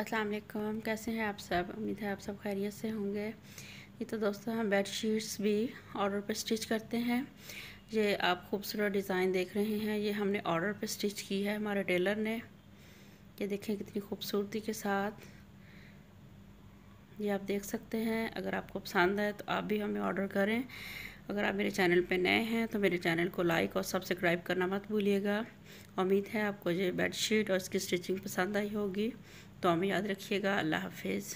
अस्सलाम वालेकुम। कैसे हैं आप सब? उम्मीद है आप सब खैरियत से होंगे। ये तो दोस्तों हम बेड शीट्स भी ऑर्डर पर स्टिच करते हैं। ये आप खूबसूरत डिज़ाइन देख रहे हैं। ये हमने ऑर्डर पर स्टिच की है हमारे टेलर ने। ये देखें कितनी खूबसूरती के साथ। ये आप देख सकते हैं। अगर आपको पसंद है तो आप भी हमें ऑर्डर करें। अगर आप मेरे चैनल पर नए हैं तो मेरे चैनल को लाइक और सब्सक्राइब करना मत भूलिएगा। उम्मीद है आपको ये बेडशीट और इसकी स्टिचिंग पसंद आई होगी। तो हमें याद रखिएगा। अल्लाह हाफिज़।